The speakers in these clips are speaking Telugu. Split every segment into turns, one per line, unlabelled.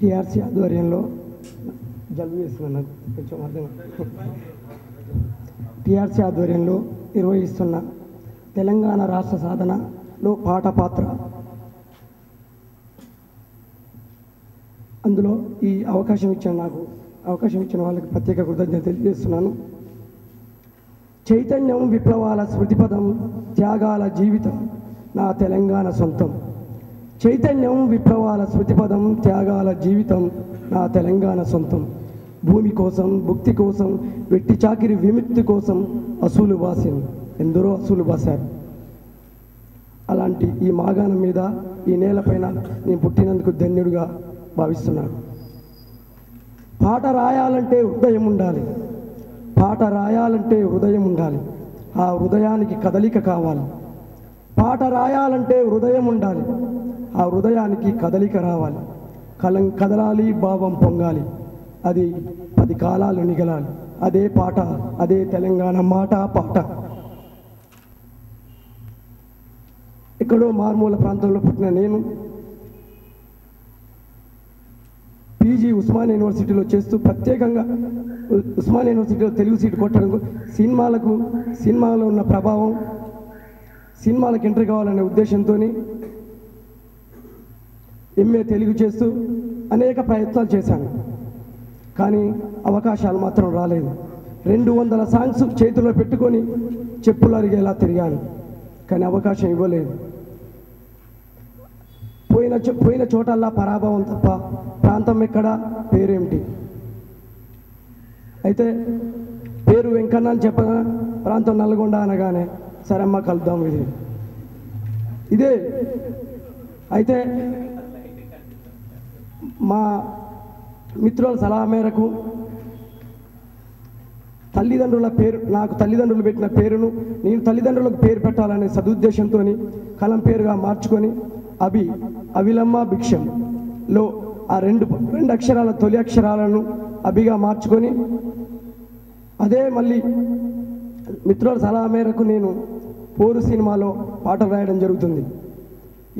టీఆర్సీ ఆధ్వర్యంలో జలుబు వేస్తున్నాను నాకు. కొంచెం అర్థం టీఆర్సీ ఆధ్వర్యంలో నిర్వహిస్తున్న తెలంగాణ రాష్ట్ర సాధనలో పాట పాత్ర అందులో ఈ అవకాశం ఇచ్చిన నాకు అవకాశం ఇచ్చిన వాళ్ళకి ప్రత్యేక కృతజ్ఞత తెలియజేస్తున్నాను. చైతన్యం విప్లవాల స్మృతిపదం త్యాగాల జీవితం నా తెలంగాణ సొంతం. చైతన్యం విప్లవాల స్మృతిపదం త్యాగాల జీవితం నా తెలంగాణ సొంతం. భూమి కోసం భుక్తి కోసం వెట్టి చాకిరి విముక్తి కోసం అసూలు బాసింది ఎందరో అసూలు బాశారు. అలాంటి ఈ మాగాణం మీద ఈ నేలపైన నేను పుట్టినందుకు ధన్యుడిగా భావిస్తున్నాను. పాట రాయాలంటే హృదయం ఉండాలి. పాట రాయాలంటే హృదయం ఉండాలి. ఆ హృదయానికి కదలిక కావాలి. పాట రాయాలంటే హృదయం ఉండాలి. ఆ హృదయానికి కదలిక రావాలి. కలం కదలాలి భావం పొంగాలి. అది పది కాలాలు నిగలాలి. అదే పాట అదే తెలంగాణ మాట పాట. ఎక్కడో మారుమూల ప్రాంతంలో పుట్టిన నేను పీజీ ఉస్మాన్ యూనివర్సిటీలో చేస్తూ ప్రత్యేకంగా ఉస్మాన్ యూనివర్సిటీలో తెలుగు సీటు కొట్టడం సినిమాలకు సినిమాలో ఉన్న ప్రభావం సినిమాలకు ఎంట్రీ కావాలనే ఉద్దేశంతో ఎంఏ తెలుగు చేస్తూ అనేక ప్రయత్నాలు చేశాను కానీ అవకాశాలు మాత్రం రాలేదు. రెండు వందల సాంగ్స్ చేతిలో పెట్టుకొని చెప్పులు అరిగేలా తిరిగాను కానీ అవకాశం ఇవ్వలేదు. పోయిన చో- పోయిన చోటల్లా పరాభవం తప్ప ప్రాంతం ఎక్కడ పేరేమిటి? అయితే పేరు వెంకన్న అని చెప్పగా ప్రాంతం నల్గొండ అనగానే సరే అమ్మ కలుద్దాం ఇది. ఇదే. అయితే మా మిత్రుల సలహా మేరకు తల్లిదండ్రుల పేరు నాకు తల్లిదండ్రులు పెట్టిన పేరును నేను తల్లిదండ్రులకు పేరు పెట్టాలనే సదుద్దేశంతో కలం పేరుగా మార్చుకొని అభి అవిలమ్మ భిక్షం లో ఆ రెండు రెండు అక్షరాల తొలి అక్షరాలను అభిగా మార్చుకొని అదే మళ్ళీ మిత్రుల సలహా మేరకు నేను పోరు సినిమాలో పాటలు రాయడం జరుగుతుంది.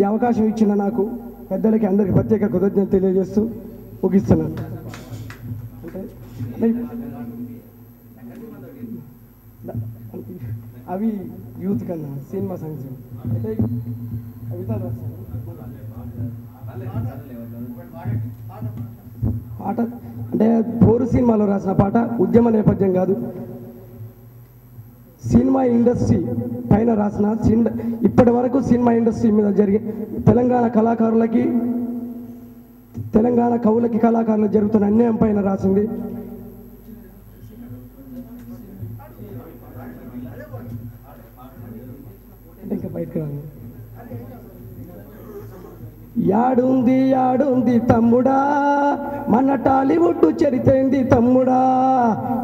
ఈ అవకాశం ఇచ్చిన నాకు పెద్దలకి అందరికి ప్రత్యేక కృతజ్ఞత తెలియజేస్తూ ముగిస్తున్నాను. అంటే అవి యూత్ కన్నా సినిమా సాంగ్స్ అయితే కవితలు పాట అంటే పోరు సినిమాలో రాసిన పాట ఉద్యమ నేపథ్యం కాదు. సినిమా ఇండస్ట్రీ పైన రాసిన సిన్- ఇప్పటి వరకు సినిమా ఇండస్ట్రీ మీద జరిగే తెలంగాణ కళాకారులకి తెలంగాణ కవులకి కళాకారులకు జరుగుతున్న అన్యాయం పైన రాసింది. ఇంకా బయటకు రాను యాడుంది యాడుంది తమ్ముడా. మన టాలీవుడ్ చరితైంది తమ్ముడా.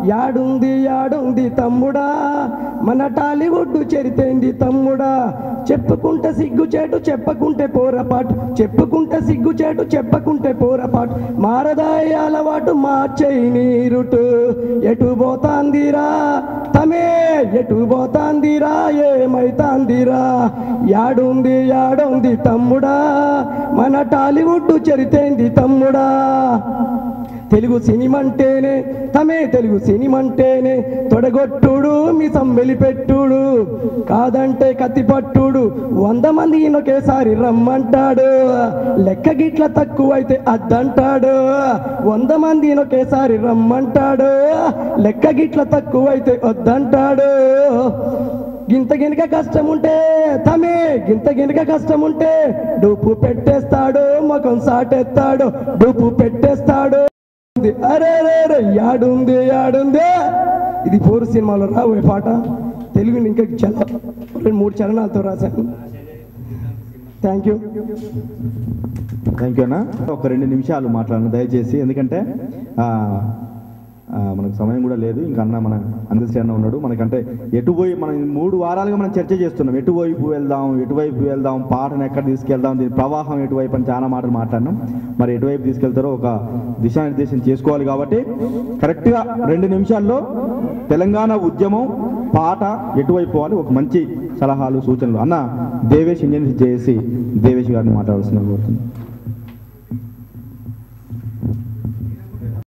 యాడుంది యాడుంది తమ్ముడా. మన టాలీవుడ్ చరితైంది తమ్ముడా. చెప్పుకుంటే సిగ్గుచేటు చెప్పకుంటే పోరపాటు. చెప్పుకుంటే సిగ్గుచేటు చెప్పకుంటే పోరపాటు. మారదాయి అలవాటు మార్చేయి నీరుటు ఎటు పోతాందిరా? తమే ఎటు పోతాందిరా? ఏమైతాందిరా? యాడుంది యాడుంది తమ్ముడా. మన టాలీవుడ్ చరితేంది తమ్ముడా? తెలుగు సినిమంటేనే తమే తెలుగు సినిమంటేనే తొడగొట్టుడు మిసం వెలిపెట్టుడు కాదంటే కత్తిపట్టుడు. వంద మంది ఒకేసారి రమ్మంటాడు. లెక్క గిట్ల తక్కువైతే అద్దంటాడు. వంద మంది ఒకేసారి రమ్మంటాడు. లెక్క గిట్ల తక్కువైతే వద్దంటాడు. గింత గినక కష్టం ఉంటే తమే గింత గినక కష్టం ఉంటే డూపు పెట్టేస్తాడు ముఖం సాటేస్తాడు డూపు పెట్టేస్తాడు. అరే రే యాడుంది యాడుంది. ఇది ఫోర్ సినిమాలో రాబోయే పాట. తెలుగుని ఇంకా చల రెండు మూడు చరణాలతో రాశాను. థ్యాంక్ యూ
థ్యాంక్ యూ అన్న. ఒక రెండు నిమిషాలు మాట్లాడను దయచేసి. ఎందుకంటే ఆ, మనకు సమయం కూడా లేదు. ఇంకా అన్న మన అందరి అన్న ఉన్నాడు. మనకంటే ఎటు పోయి మనం మూడు వారాలుగా మనం చర్చ చేస్తున్నాం. ఎటువైపు వెళ్దాం ఎటువైపు వెళ్దాం పాటను ఎక్కడ తీసుకెళ్దాం దీని ప్రవాహం ఎటువైపు అని చాలా మాటలు మాట్లాడినాం. మరి ఎటువైపు తీసుకెళ్తారో ఒక దిశానిర్దేశం చేసుకోవాలి కాబట్టి కరెక్ట్గా రెండు నిమిషాల్లో తెలంగాణ ఉద్యమం పాట ఎటువైపు పోవాలి ఒక మంచి సలహాలు సూచనలు. అన్న దేవేష్ ఇంజనీర్ చేసి దేవేష్ గారిని మాట్లాడాల్సిన కోరుతున్నాను